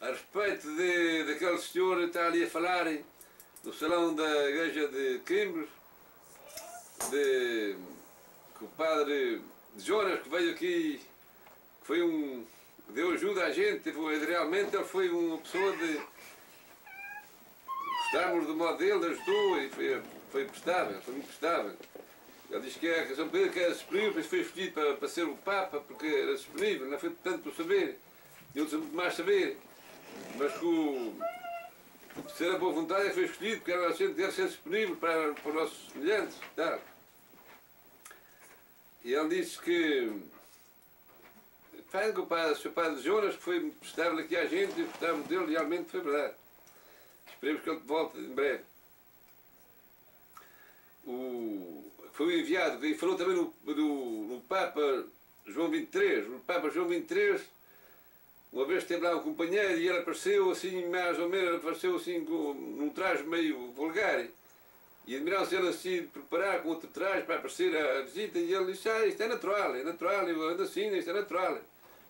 a respeito de, daquele senhor que está ali a falar no salão da igreja de Quimbres, de, que o padre Jonas que veio aqui, que foi um. deu ajuda à gente, realmente ele foi uma pessoa de. gostávamos do modo dele, ajudou e foi, foi prestável, foi muito prestável. Ele diz que é São Pedro que era disponível, mas foi escolhido para, para ser o Papa, porque era disponível, não foi tanto por saber, e outros muito mais saber, mas que o, ser a boa vontade é foi escolhido, porque era gente deve ser disponível para, para os nossos semelhantes. Tá? E ele disse que faz o pai, seu padre Jonas, que foi prestável aqui à gente, e gostávamos dele, realmente foi verdade. Esperemos que ele volte em breve. O, foi enviado, e falou também no, no, no Papa João 23, o Papa João 23, uma vez esteve lá um companheiro e ele apareceu assim, mais ou menos, apareceu assim com, num traje meio vulgar. E admiraram-se ele assim preparar com outro traje para aparecer à visita e ele disse, ah, isto é natural, é natural, eu ando assim, isto é natural.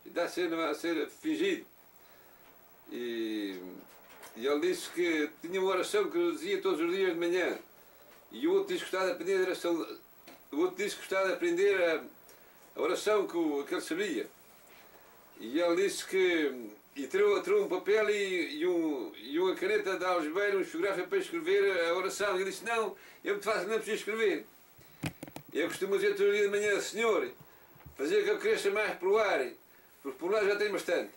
E está a ser, a ser fingido. E, e ele disse que tinha uma oração que dizia todos os dias de manhã. E o outro disse que gostava de aprender a oração, o outro disse que gostava de aprender a, a oração que, o, que ele sabia. E ele disse que. E tirou, tirou um papel e, e, um, e uma caneta de algebeiro, um esfográfico para escrever a oração. E ele disse: Não, eu muito fácil, não preciso escrever. Eu costumo dizer todo dia de manhã: Senhor, fazer que eu cresça mais pelo ar, porque por lá já tem bastante.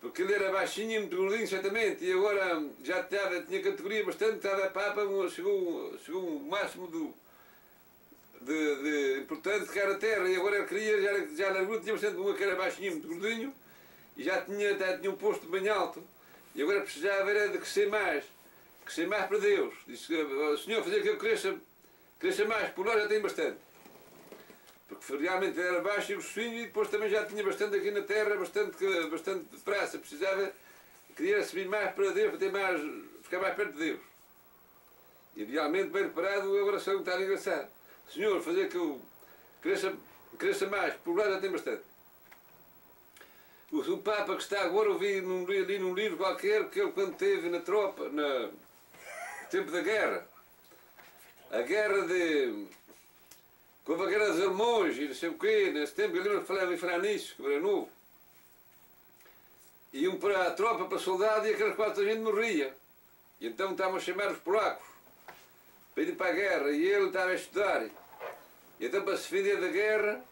Porque ele era baixinho, muito gordinho, certamente, e agora já tinha categoria bastante, estava a Papa, chegou, chegou o máximo do, de, de que era a terra, e agora ele queria, já, já largou, tinha bastante uma que era baixinho, muito gordinho, e já tinha, já tinha um posto bem alto, e agora precisava era de crescer mais, crescer mais para Deus. Disse, o Senhor, fazer que eu cresça, cresça mais, por lá já tem bastante. Porque realmente era baixo e grossinho, e depois também já tinha bastante aqui na terra, bastante, bastante praça, precisava, queria subir mais para Deus, para ter mais, ficar mais perto de Deus. E realmente bem preparado, a oração está engraçada. Senhor, fazer que eu cresça, cresça mais, por já tem bastante. O, Papa que está agora, eu vi num, ali num livro qualquer, que ele quando esteve na tropa, na, no tempo da guerra, a guerra de. Houve a guerra dos alemães e não sei o quê, nesse tempo, eu lembro de falar, falar nisso, que era novo. Iam para a tropa, para a soldado, e aquelas quatro gente morria. E então estavam a chamar os polacos para ir para a guerra, e ele estava a estudar. E então, para se defender da guerra,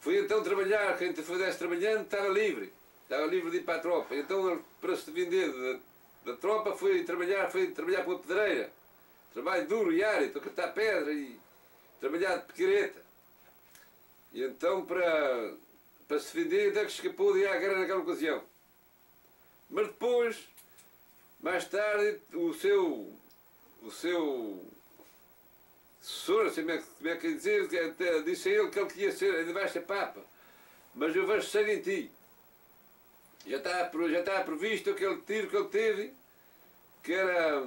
foi então trabalhar, quem estivesse trabalhando estava livre, estava livre de ir para a tropa. Então, ele, para se defender da, da tropa, foi trabalhar, foi trabalhar com a pedreira. Trabalho duro e árido, cortar pedra e trabalhar de picareta. E então, para, para se defender, até que escapou de ir à guerra naquela ocasião. Mas depois, mais tarde, o seu, o seu assim, como é, como é que dizer, disse a ele que ele queria ser, ainda vai ser Papa, mas eu vejo sangue em ti. Já está, já está previsto aquele tiro que ele teve, que era,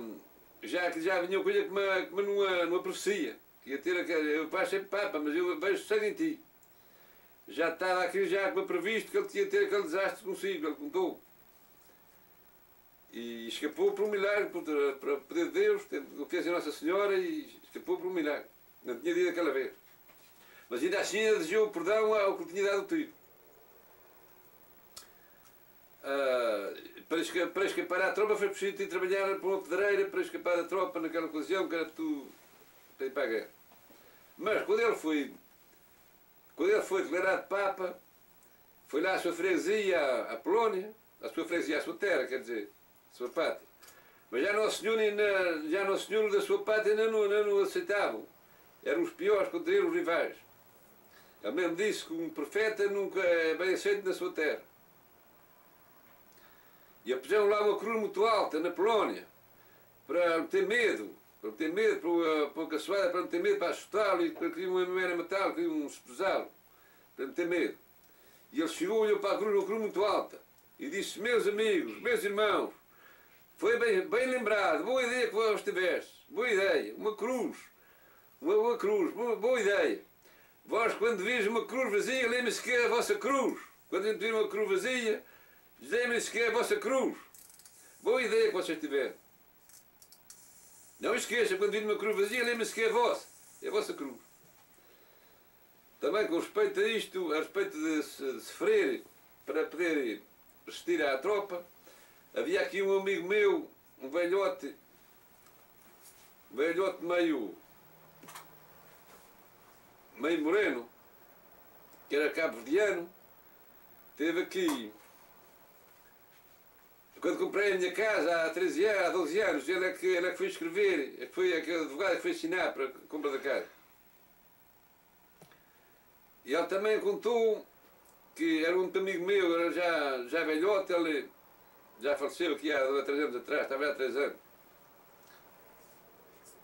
já, que já vinha coisa como, como numa, numa profecia, que ia ter aquele, eu vais ser Papa, mas eu vejo sangue em ti. Já estava aqui já previsto que ele tinha ter aquele desastre consigo, ele contou. E escapou por um milagre, por, para poder de Deus, que fez a Nossa Senhora e escapou por um milagre. Não tinha dito aquela vez. Mas ainda assim desejou perdão ao que tinha dado o tiro. Uh, para, escapar, para escapar à tropa foi preciso ir trabalhar por uma pedreira para escapar da tropa naquela ocasião que era tudo para ir para a guerra. Mas quando ele foi, quando ele foi declarado Papa, foi lá à sua freguesia, à Polónia, à sua freguesia, à sua terra, quer dizer, sua pátria. Mas já Nosso Senhor, já Nosso Senhor da sua pátria não, não, não aceitavam. Eram os piores contra ele, os rivais. Ele mesmo disse que um profeta nunca é bem aceito na sua terra. E puseram lá uma cruz muito alta, na Polónia, para ter medo, para ter medo, para, para a caçoada, para ter medo, para assustá-lo, e para queriam uma era matá-lo, queriam desprezá-lo, para ter medo. E ele chegou, olhou para a cruz, uma cruz muito alta, e disse, meus amigos, meus irmãos, foi bem, bem lembrado, boa ideia que vós tiveste, boa ideia, uma cruz, uma boa cruz, boa, boa ideia. Vós, quando vês uma cruz vazia, lembre-se que é a vossa cruz. Quando a gente vê uma cruz vazia, lembrem-se que é a vossa cruz. Boa ideia que vocês tiveram. Não esqueçam, quando vir uma cruz vazia, lembrem-se que é a vossa. É a vossa cruz. Também com respeito a isto, a respeito de se sofrer para poder resistir à tropa, havia aqui um amigo meu, um velhote, velhote meio, meio moreno, que era cabo-verdiano, teve aqui quando comprei a minha casa há 13 anos, há 12 anos, ele é que, ele é que foi escrever, é foi aquele advogado que foi assinar para a compra da casa. E ele também contou que era um amigo meu, era já, já velhote, ele já faleceu aqui há 3 anos atrás, estava há 3 anos.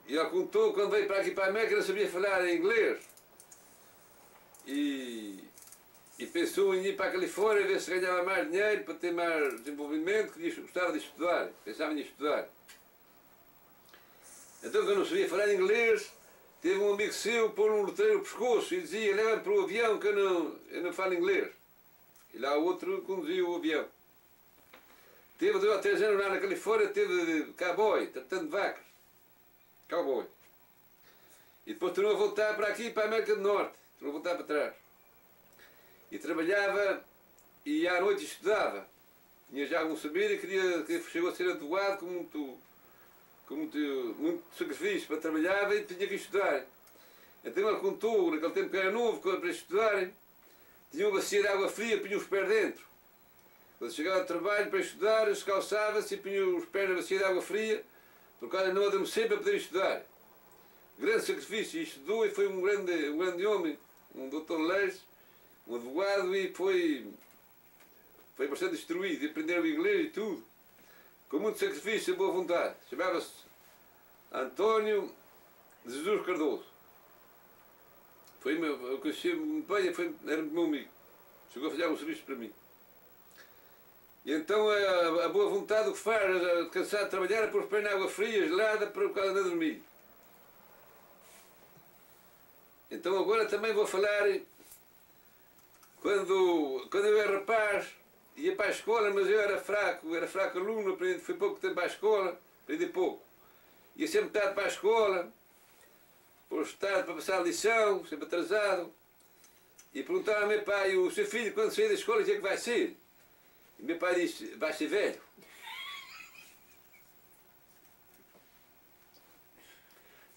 E ele contou quando veio para aqui para a América não sabia falar inglês. E e pensou em ir para a Califórnia ver se ganhava mais dinheiro para ter mais desenvolvimento, que gostava de estudar, pensava em estudar. Então, quando não sabia falar inglês, teve um amigo seu pôr um letreiro no pescoço e dizia: leva-me para o avião que eu não, eu não falo inglês. E lá o outro conduzia o avião. Ou três anos lá na Califórnia, teve cowboy, tratando de vacas. Cowboy. E depois tornou a voltar para aqui, para a América do Norte. Tornou a voltar para trás e trabalhava e à noite estudava. Tinha já algum saber e queria, que chegou a ser advogado com muito, com muito, muito sacrifício para trabalhar e tinha que estudar. Então ele contou, naquele tempo que era novo, para estudar, tinha uma bacia de água fria, punha os pés dentro. Quando chegava ao trabalho para estudar, descalçava-se e punha os pés na bacia de água fria, por causa de não adormecer para poder estudar. Grande sacrifício, estudou e foi um grande, um grande homem, um doutor Leis, um advogado e foi, foi bastante instruído, aprendeu inglês e tudo, com muito sacrifício e boa vontade. Chamava-se António Jesus Cardoso. Foi meu, eu conheci muito bem, foi, era meu amigo. Chegou a fazer um serviço para mim. E então a, a boa vontade o que faz, cansado de trabalhar, é pôr os água fria, gelada, para o causa de dormir. Então agora também vou falar quando, quando eu era rapaz, ia para a escola, mas eu era fraco, era fraco aluno, aprendi, fui pouco tempo à escola, aprendi pouco. Ia sempre tarde para a escola, depois tarde para passar a lição, sempre atrasado. E perguntava ao meu pai, o seu filho, quando sair da escola, o que é que vai ser? Meu pai disse, vai ser velho.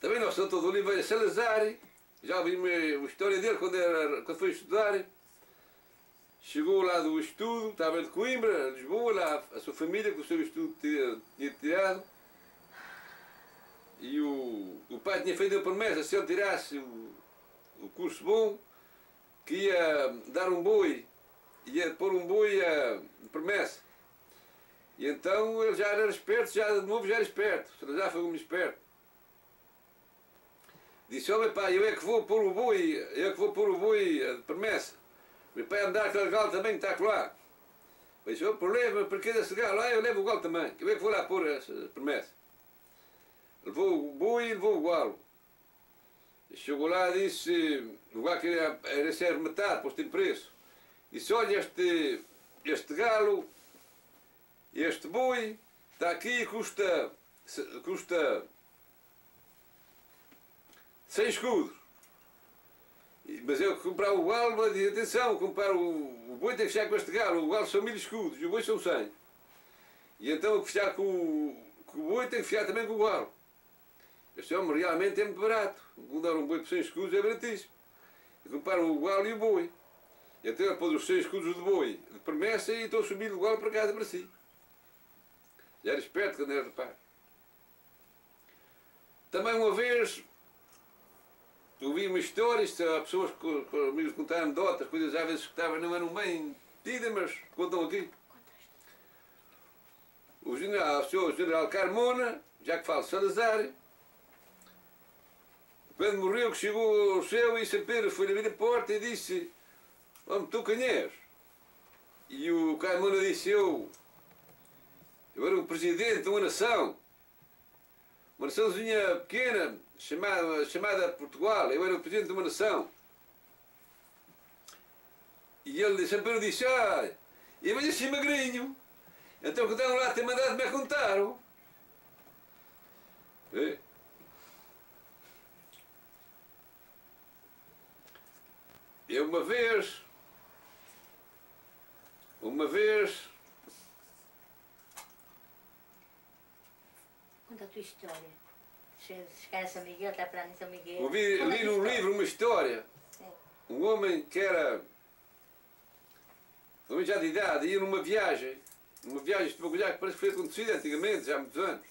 Também nós somos todo Oliveira Salazar, já ouvi a história dele quando, era, quando foi estudar. Chegou lá do estudo, estava de Coimbra, Lisboa, lá a sua família, com o seu estudo tinha, tinha tirado. E o, o pai tinha feito a promessa, se ele tirasse o, o curso bom, que ia dar um boi, ia pôr um boi a, promessa. E então ele já era esperto, já de novo já era esperto, já foi um esperto. Disse, oh, meu pai, eu é que vou pôr o boi, eu é que vou pôr o boi de promessa. Meu pai andar aquele galo também que está lá. Pois o problema, porque esse galo lá eu levo o galo também. Eu é que vou lá pôr essa promessa. Levou o boi e levou o galo. Chegou lá e disse, o galo queria era ser metade, pois tem preço. Disse, olha este, este galo, este boi, está aqui custa, custa 100 escudos. Mas eu comprar o galo, mas atenção, comprar o, o boi tem que fechar com este galo, o galo são mil escudos e o boi são cem. E então fechar com o, com o boi tem que fechar também com o galo. Este homem realmente é muito barato. Mudar um boi por 100 escudos é baratíssimo. E comprar o galo e o boi. E até pôs os 100 escudos de boi de promessa e estou subindo o galo para casa para si. Já era esperto quando era rapaz. Também uma vez ouvi uma história, isto, há pessoas que, que amigos contaram anedotas, coisas às vezes que estavam, não eram bem tidas, mas contam aqui. O general, o senhor general Carmona, já que falo Salazar, quando morreu, que chegou ao céu, e Pedro foi abrir a porta e disse: Homem, tu quem és? E o Carmona disse: Eu, eu era o presidente de uma nação, uma naçãozinha pequena, chamada, chamada Portugal, eu era o presidente de uma nação. E ele sempre disse, ah, E venho assim magrinho. Então quando estavam lá, tem mandado-me a contar. É. Eu uma vez, uma vez, Conta a tua história. Chegar a São Miguel, está para em São Miguel. ouvi, li num livro uma história. Sim. Um homem que era um homem já de idade, ia numa viagem, numa viagem de bagulhar que parece que foi acontecida antigamente, já há muitos anos.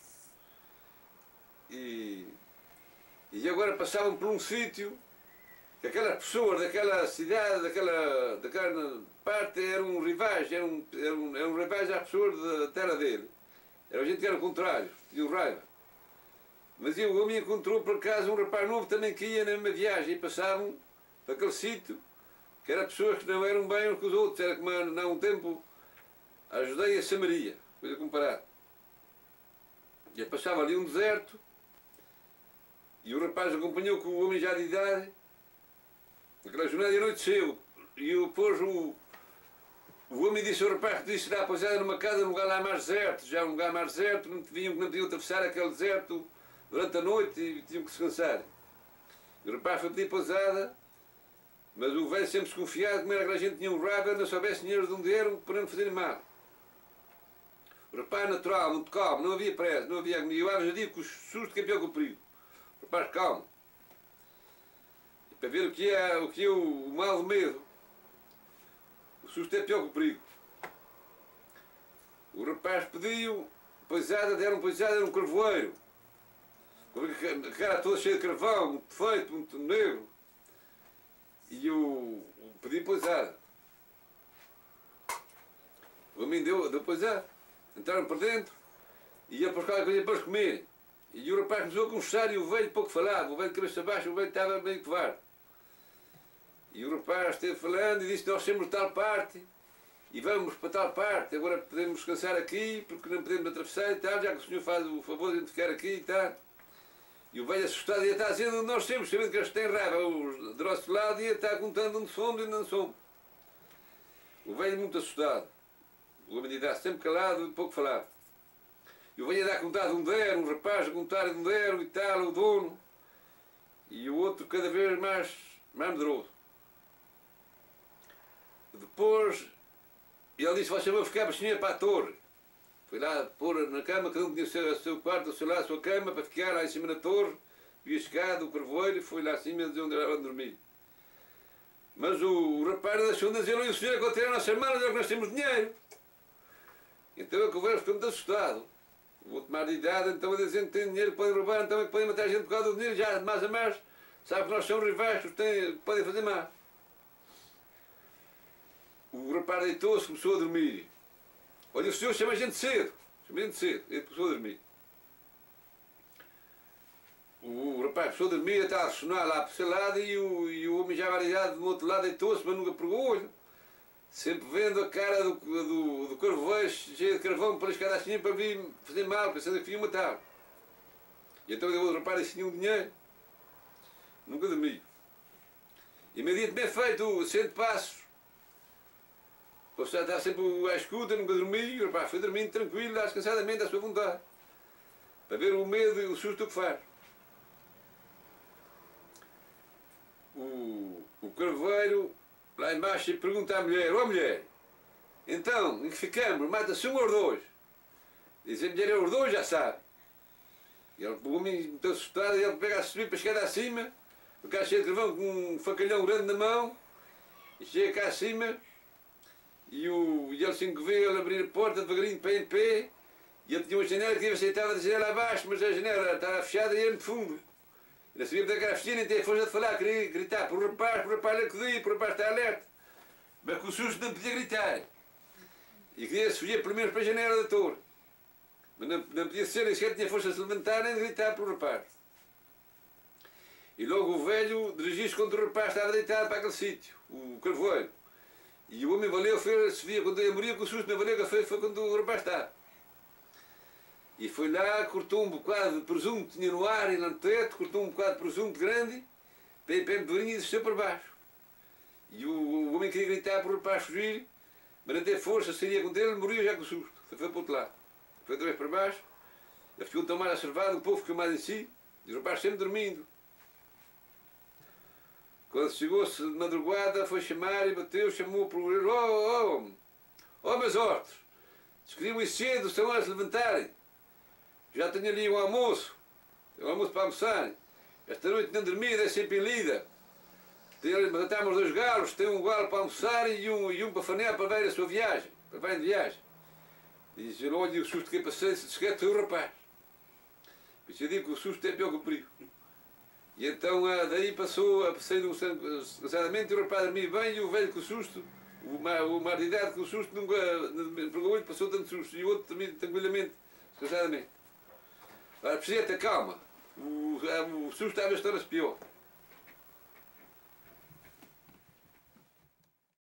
E, e agora passavam por um sítio que aquelas pessoas daquela cidade, daquela, daquela parte eram rivais, eram, eram, eram rivais às pessoas da terra dele. Era gente que era contrário, tinham raiva. Mas e o homem encontrou por acaso um rapaz novo também que ia na mesma viagem e passavam para aquele sítio que era pessoas que não eram bem uns com os outros, era como há um tempo a Judeia e a Samaria, coisa comparada. E passava ali um deserto e o rapaz acompanhou com o homem já de idade, aquela jornada anoiteceu. E depois o, o homem disse ao rapaz que disse lá, pois era numa casa num lugar lá mais deserto, já um lugar mais deserto, não tinham, não podiam atravessar aquele deserto durante a noite e tinham que descansar. O rapaz foi pedir pousada, mas o velho sempre desconfiado, como era que a gente tinha um rabo, não soubesse dinheiro de onde eram para não fazerem mal. O rapaz natural, muito calmo, não havia pressa, não havia agonia. Eu às vezes digo que o susto que é pior que o perigo. O rapaz calmo. E para ver o que é o, que é o mal do medo. O o perigo. O rapaz pediu poisada, deram poisada, era um carvoeiro. A cara toda cheia de carvão, muito feito, muito negro. E o pedi poisada. O homem deu, deu poisada. Entraram para dentro e ia buscar coisa para comerem. E o rapaz começou a conversar e o velho pouco falava. O velho de cabeça baixa, o velho estava meio covarde. E o rapaz esteve falando e disse: Nós temos tal parte e vamos para tal parte. Agora podemos descansar aqui porque não podemos atravessar e tal, já que o senhor faz o favor de ficar aqui e tal. E o velho assustado ia estar dizendo onde nós temos, sabendo que eles têm raiva. Os do nosso lado ia estar contando onde somos e onde não somos. O velho muito assustado. O homem idade sempre calado e pouco falava. E o velho ia dar contar de onde era, um rapaz a contar de onde era e tal, o dono. E o outro cada vez mais, mais medroso. Depois, ele disse, você vai ficar baixinha para a torre. Foi lá pôr na cama, cada um tinha o seu, seu quarto, o seu lado, a sua cama, para ficar lá em cima da torre. E a escada, o carvoeiro, foi lá acima de onde era onde dormir. Mas o, o rapaz de dizer, olha, o senhor encontrei a nossa mala, é que nós temos dinheiro. Então a conversa ficou muito assustado. Vou tomar de idade, então a dizer que tem dinheiro, podem roubar, então é que podem matar a gente por causa do dinheiro, já mais a mais, sabe que nós somos rivais, que podem fazer mal. O rapaz deitou-se, começou a dormir. Olha, o senhor chama a gente cedo, chama a gente cedo, ele começou a dormir. O rapaz começou a dormir, estava a sonar lá o seu lado e o, e o homem já variado do outro lado deitou-se, mas nunca pegou olho. Sempre vendo a cara do, do, do carvoeiro cheia de carvão para escada assim para vir fazer mal, pensando que vinha matar. E então o rapaz disse tinha um dinheiro. Nunca dormi. Imediatamente feito, cento passos. O senhor está sempre à escuta, nunca dormi, e o rapaz foi dormindo tranquilo, lá descansadamente, à sua vontade. Para ver o medo e o susto que faz. O, o carvoeiro lá embaixo pergunta à mulher, ó mulher, então, em que ficamos? Mata-se um ou dois? Diz a mulher, é os dois, já sabe. E ele, o homem muito assustado, ele pega a subir para chegar acima, o cara cheio de carvão com um facalhão grande na mão, e chega cá acima, e, o, ele que vê ele abrir a porta devagarinho, pé em pé, e ele tinha uma janela que tinha aceitado a janela abaixo, mas a janela estava fechada e era muito fundo. Ele sabia que era fechada, nem tinha força de falar, queria gritar para o rapaz, para o rapaz acudir, para o rapaz estar alerta. Mas com o susto não podia gritar. E queria se fugir pelo menos para a janela da torre. Mas não, não podia ser, nem sequer tinha força de se levantar nem de gritar para o rapaz. E logo o velho dirigiu-se contra o rapaz, estava deitado para aquele sítio, o carvoeiro. E o homem valeu, foi, se via quando ele moria com o susto, não valeu, foi, foi quando o rapaz estava. E foi lá, cortou um bocado de presunto, tinha no ar e no teto, cortou um bocado de presunto grande, bem, bem devagarinho e desceu para baixo. E o, o homem queria gritar para o rapaz fugir, mas não teve força, sairia com ele, morria já com susto. Foi, foi para o outro lado. Foi outra vez para baixo, ele ficou tão mais acervado, o povo ficou mais em si, e os rapazes sempre dormindo. Quando chegou-se de madrugada, foi chamar e bateu, chamou o oh, oh, oh, meus hortos, escrevi cedo, estão a se levantarem. Já tenho ali um almoço, um almoço para almoçarem. Esta noite não dormi, é sempre em lida. Matámos dois galos, tem um galo para almoçar e um, e um para fanear para ver a sua viagem, para ver de viagem. Diz, eu olho o susto que passei, se esquece o rapaz. Pois eu digo que o susto é pior que o perigo. E então ah, daí passou, passei cansadamente, o rapaz dormia bem e o velho com susto, o, mar de idade com susto, nunca pegou passou tanto susto. E o outro também tranquilamente, descansadamente. Agora precisa ter calma. O, o susto às vezes torna-se pior.